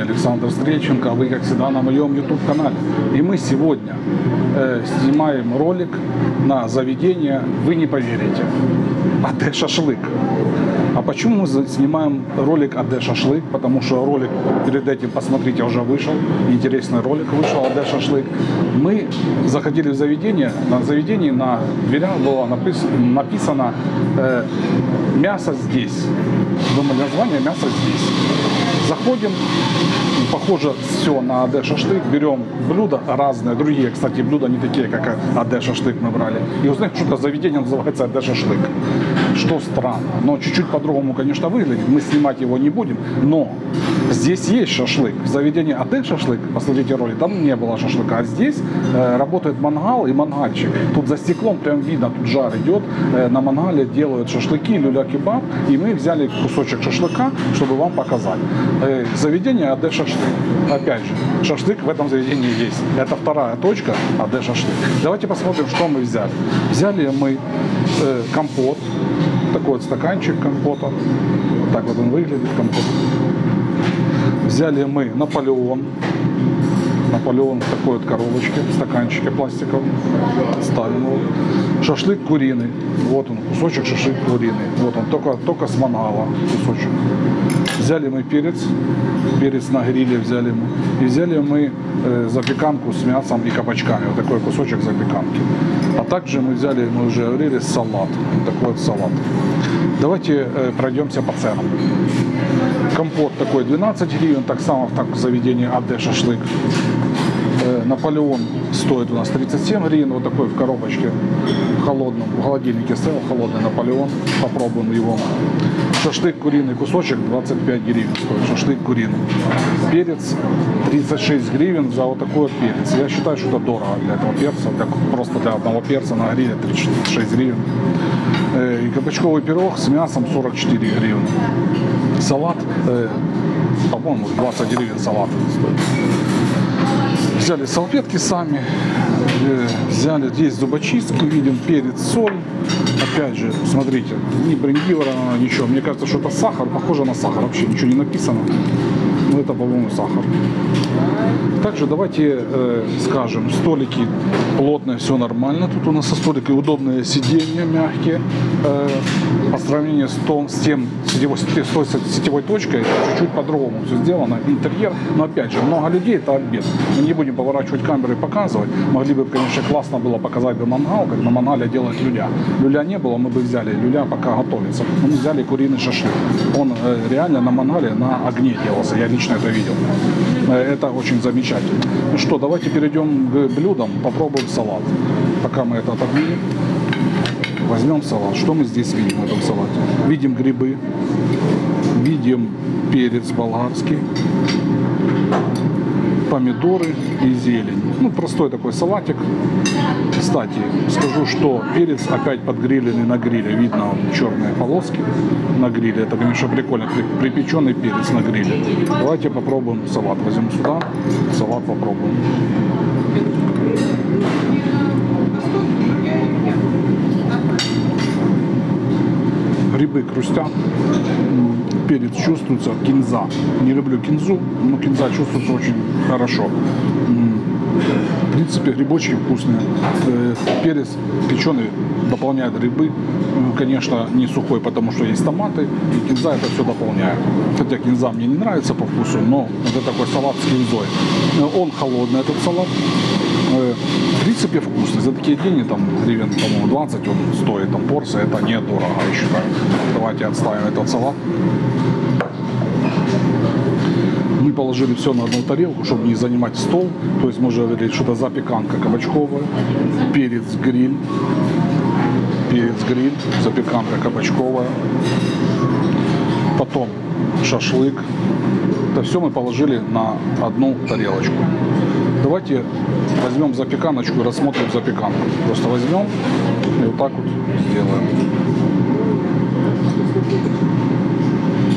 вами Александр Стрельченко, а вы, как всегда, на моем YouTube-канале. И мы сегодня э, снимаем ролик на заведение, вы не поверите, АТ «Шашлык». А почему мы снимаем ролик АД «Шашлык»? Потому что ролик перед этим, посмотрите, уже вышел. Интересный ролик вышел АД «Шашлык». Мы заходили в заведение. На заведении на дверях было напис- написано э, «Мясо здесь». Думали, название «Мясо здесь». Заходим, похоже все на АД шашлык, берем блюда разные, другие, кстати, блюда не такие, как АД шашлык мы брали. И узнаем, что это заведение называется АД шашлык. Что странно, но чуть-чуть по-другому, конечно, выглядит. Мы снимать его не будем, но здесь есть шашлык. В заведении АД шашлык, посмотрите ролик, там не было шашлыка, а здесь э, работает мангал и мангальчик. Тут за стеклом прям видно, тут жар идет, Э, на мангале делают шашлыки, люля-кебаб, и мы взяли кусочек шашлыка, чтобы вам показать. Э, заведение АД шашлык. Опять же, шашлык в этом заведении есть. Это вторая точка АД шашлык. Давайте посмотрим, что мы взяли. Взяли мы э, компот, такой вот стаканчик компота. Вот так вот он выглядит, компот. Взяли мы Наполеон. Наполеон в такой вот коробочке, в стаканчике пластиковом. Ставим его. Шашлык куриный. Вот он, кусочек шашлык куриный. Вот он, только, только с мангала кусочек. Взяли мы перец, перец на гриле взяли мы. И взяли мы э, запеканку с мясом и кабачками. Вот такой кусочек запеканки. А также мы взяли, мы уже говорили, салат. Вот такой вот салат. Давайте э, пройдемся по ценам. Компот такой 12 гривен, так само так в заведении АД шашлык. Э, Наполеон стоит у нас 37 гривен, вот такой в коробочке холодном, в холодильнике стоял холодный Наполеон, попробуем его. Шашлык куриный кусочек 25 гривен стоит, шашлык куриный. Перец 36 гривен за вот такой вот перец. Я считаю, что это дорого для этого перца, для, просто для одного перца на гриле 36 гривен. Э, И кабачковый пирог с мясом 44 гривны. Салат, э, по-моему, 20 гривен салат стоит. Взяли салфетки сами, взяли, есть зубочистки, видим перец, соль. Опять же, смотрите, не брендировано, ничего. Мне кажется, что это сахар, похоже на сахар, вообще ничего не написано. Но это, по-моему, сахар. Также давайте э, скажем, столики плотные, все нормально. Тут у нас со столикой удобные сиденья, мягкие. Э, по сравнению с, том, с тем сетевой, с сетевой точкой, чуть-чуть по-другому все сделано. Интерьер, но опять же, много людей, это обед. Мы не будем поворачивать камеры и показывать. Могли бы, конечно, классно было показать бы мангал, как на мангале делать люля. Люля не было, мы бы взяли люля, пока готовится. Мы взяли куриный шашлык. Он э, реально на мангале на огне делался. Я лично это видел. Э, это очень замечательно. Ну что, давайте перейдем к блюдам, попробуем салат. Пока мы это отодвинем. Возьмем салат. Что мы здесь видим в этом салате? Видим грибы, видим перец болгарский, помидоры и зелень. Ну, простой такой салатик. Кстати, скажу, что перец опять подгриленный на гриле. Видно он, черные полоски на гриле. Это, конечно, прикольно. При- Припеченный перец на гриле. Давайте попробуем салат. Возьмем сюда. Салат попробуем. Грибы хрустят, перец чувствуется, кинза. Не люблю кинзу, но кинза чувствуется очень хорошо. В принципе, грибочки вкусные. Э, Перец печеный дополняет грибы. М, Конечно, не сухой, потому что есть томаты. И кинза это все дополняет. Хотя кинза мне не нравится по вкусу, но это такой салат с кинзой. Э, Он холодный, этот салат. Э, В принципе, вкусный. За такие деньги, там, гривен, по-моему, 20 он стоит, там, порция, это недорого, я считаю. Давайте отставим этот салат. Мы положили все на одну тарелку, чтобы не занимать стол. То есть можно говорить, что это запеканка кабачковая, перец гриль, перец гриль, запеканка кабачковая, потом шашлык. Это все мы положили на одну тарелочку. Давайте возьмем запеканочку и рассмотрим запеканку. Просто возьмем и вот так вот сделаем.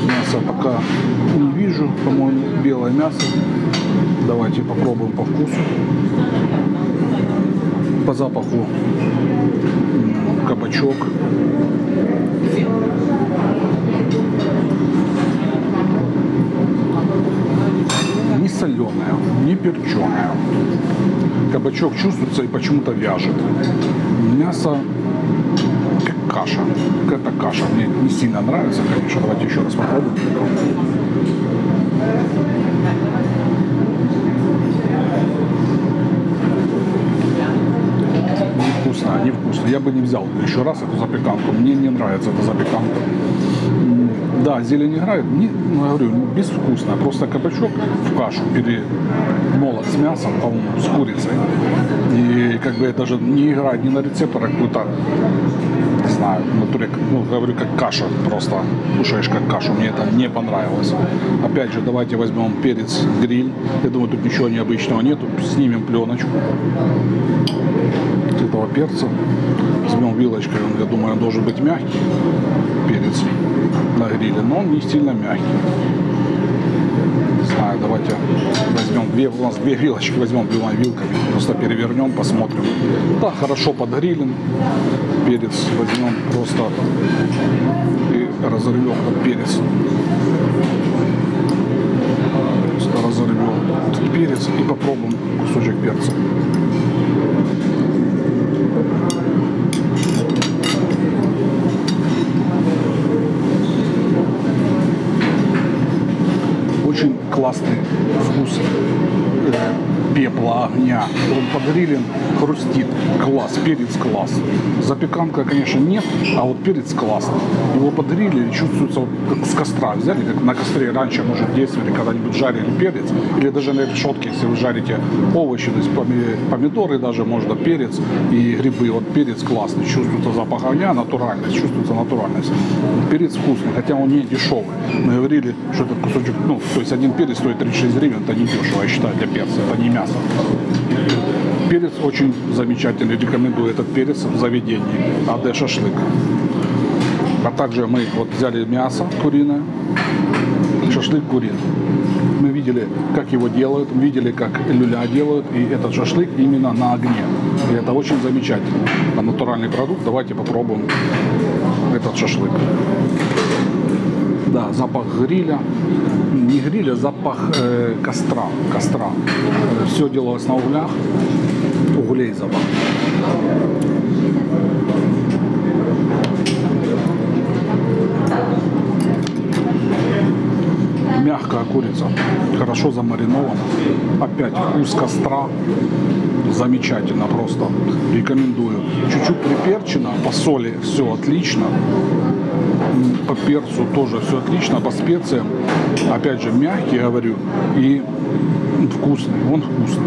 Мясо пока не вижу, по-моему, белое мясо. Давайте попробуем по вкусу. По запаху кабачок. Соленая, не перченая. Кабачок чувствуется и почему-то вяжет. Мясо как каша. Какая-то каша. Мне не сильно нравится, конечно. Давайте еще раз попробуем. Невкусно, невкусно. Я бы не взял еще раз эту запеканку. Мне не нравится эта запеканка. Да, зелень играет. Не, ну, я говорю, безвкусно. Просто кабачок в кашу перемолот с мясом, по-моему, с курицей. И как бы это же не играет ни на рецепторах какой-то не знаю, натуре, ну, говорю, как каша просто, кушаешь как кашу, мне это не понравилось. Опять же, давайте возьмем перец гриль, я думаю, тут ничего необычного нету, снимем пленочку этого перца, возьмем вилочкой, я думаю, он должен быть мягкий, перец на гриле, но он не сильно мягкий. Не знаю, давайте возьмем две, у нас две вилочки, возьмем двумя вилками, просто перевернем, посмотрим. Да, хорошо подгрилен, перец возьмем просто и разорвем этот перец. Просто разорвем перец и попробуем кусочек перца. Очень классный вкус э, пепла, огня. Он подгрилен, хрустит. Класс, перец класс. Запеканка, конечно, нет, а вот перец классный. Его подгрили, чувствуется вот как с костра. Взяли, как на костре раньше, может, действовали, когда-нибудь жарили перец. Или даже на решетке, если вы жарите овощи, то есть поми- помидоры даже, можно перец и грибы. Вот перец классный, чувствуется запах огня, натуральность, чувствуется натуральность. Перец вкусный, хотя он не дешевый. Мы говорили, что этот кусочек, ну, то есть один перец стоит 36 гривен, это не дешево, я считаю, для перца, это не мясо. Перец очень замечательный, рекомендую этот перец в заведении АД Шашлык. А также мы вот взяли мясо куриное, шашлык куриный. Мы видели, как его делают, видели, как люля делают, и этот шашлык именно на огне. И это очень замечательно. А натуральный продукт, давайте попробуем этот шашлык. Да, запах гриля. Не гриля, запах э, костра. костра. все делалось на углях. Углей запах. Мягкая курица, хорошо замаринована. Опять вкус костра. Замечательно просто. Рекомендую. Чуть-чуть приперчено, по соли все отлично по перцу тоже все отлично, по специям, опять же, мягкий, говорю, и вкусный, он вкусный.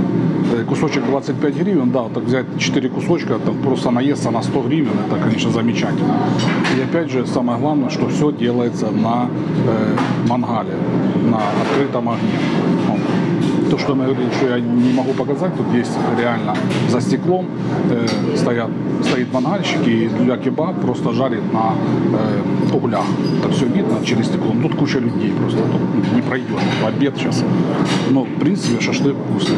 Э, Кусочек 25 гривен, да, так взять 4 кусочка, там просто наесться на 100 гривен, это, конечно, замечательно. И опять же, самое главное, что все делается на э, мангале, на открытом огне. Вот. То, что мы я не могу показать, тут есть реально за стеклом э, стоят, стоит мангальщик и для кебаб просто жарит на э, углях. Это все видно через стекло. Ну, Тут куча людей просто, тут не пройдет. Обед сейчас. Но, в принципе, шашлык вкусный.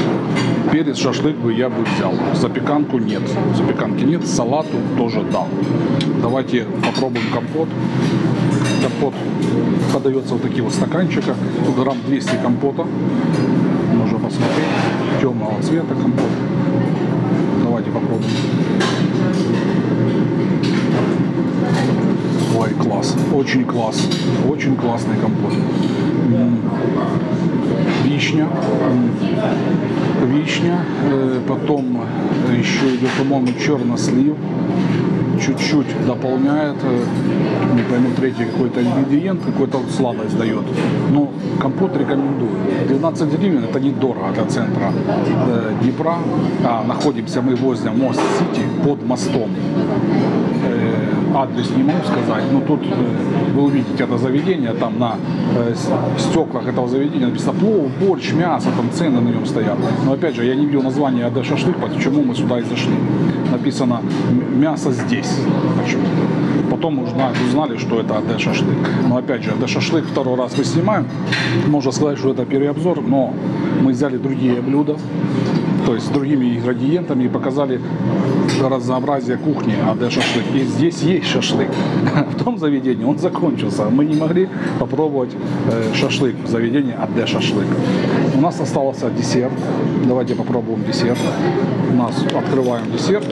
Перец шашлык бы я бы взял. Запеканку нет. Запеканки нет. Салату тоже дал. Давайте попробуем компот. Компот подается в таких вот стаканчиках. Тут грамм 200 компота. Можно посмотреть. Темного цвета компот. Давайте попробуем. Ой, класс. Очень класс. Очень классный компот. Вишня. Вишня. Э, Потом еще идет, по-моему, чернослив чуть-чуть дополняет, э, не пойму, третий какой-то ингредиент, какой-то сладость дает. Но компот рекомендую. 12 гривен это недорого для центра э, Днепра. А находимся мы возле Мост Сити под мостом. Адрес не могу сказать, но тут вы увидите это заведение, там на э, стеклах этого заведения написано плов, борщ, мясо, там цены на нем стоят. Но опять же, я не видел название АД Шашлык, почему мы сюда и зашли. Написано «М- мясо здесь. Почему? Потом узнали, что это АД Шашлык. Но опять же, АД Шашлык второй раз мы снимаем. Можно сказать, что это первый обзор, но мы взяли другие блюда, то есть с другими ингредиентами и показали разнообразие кухни, а где шашлык. И здесь есть шашлык. В том заведении он закончился. Мы не могли попробовать э, шашлык в заведении, а где шашлык. У нас остался десерт. Давайте попробуем десерт. У нас открываем десерт.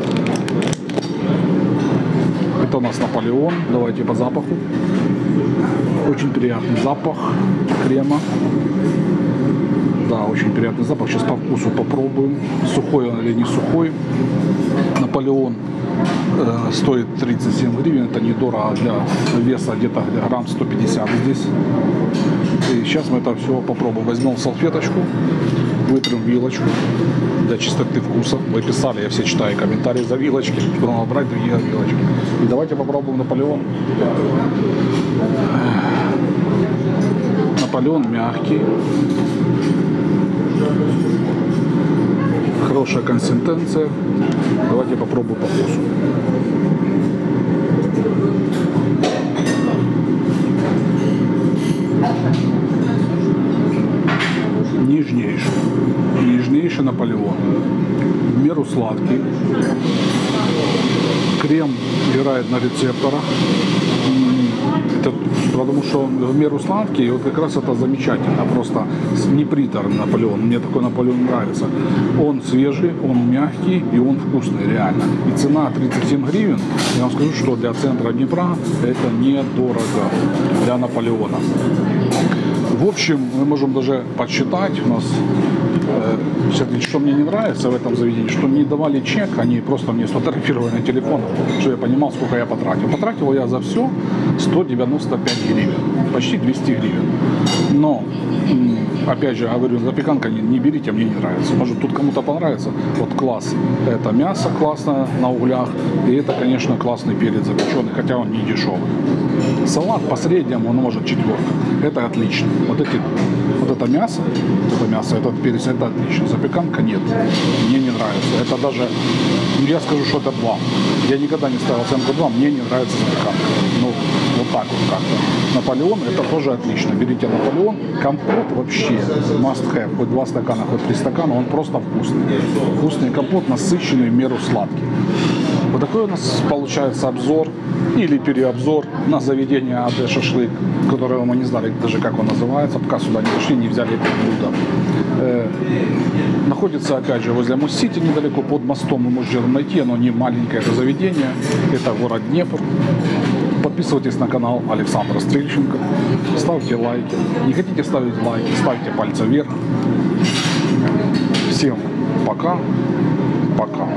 Это у нас Наполеон. Давайте по запаху. Очень приятный запах крема. Да, очень приятный запах. Сейчас по вкусу попробуем, сухой он или не сухой. Наполеон э, стоит 37 гривен. Это недорого для веса где-то грамм 150 здесь. И сейчас мы это все попробуем. Возьмем салфеточку, вытрем вилочку для чистоты вкуса. Вы писали, я все читаю комментарии за вилочки, что надо брать другие вилочки. И давайте попробуем Наполеон. Наполеон мягкий. Хорошая консистенция. Давайте попробуем по вкусу. Нежнейший. Нежнейший Наполеон. В меру сладкий. Крем играет на рецепторах. Это потому что он в меру сладкий, и вот как раз это замечательно, просто не приторный Наполеон, мне такой Наполеон нравится. Он свежий, он мягкий и он вкусный, реально. И цена 37 гривен, я вам скажу, что для центра Днепра это недорого для Наполеона. В общем, мы можем даже подсчитать, у нас что мне не нравится в этом заведении, что не давали чек, они просто мне сфотографировали на телефон, что я понимал, сколько я потратил. Потратил я за все 195 гривен, почти 200 гривен. Но, опять же, говорю, запеканка не, не берите, мне не нравится. Может, тут кому-то понравится. Вот класс. Это мясо классное на углях, и это, конечно, классный перец запеченный, хотя он не дешевый. Салат по среднему, он может четверка. Это отлично. Вот эти, вот это мясо, вот это мясо, этот перец, это отлично. Запеканка нет, мне не нравится. Это даже, ну, я скажу, что это два. Я никогда не ставил оценку два, мне не нравится запеканка. Ну, вот так вот как-то. Наполеон, это тоже отлично. Берите Наполеон, компот вообще must have. Хоть два стакана, хоть три стакана, он просто вкусный. Вкусный компот, насыщенный, в меру сладкий. Вот такой у нас получается обзор или переобзор на заведение АД Шашлык, которое мы не знали даже как он называется, пока сюда не пришли, не взяли блюдо. Э, находится опять же возле Мост-Сити, недалеко под мостом вы можете найти, оно не маленькое это заведение, это город Днепр. Подписывайтесь на канал Александра Стрельченко, ставьте лайки. Не хотите ставить лайки, ставьте пальцы вверх. Всем пока, пока.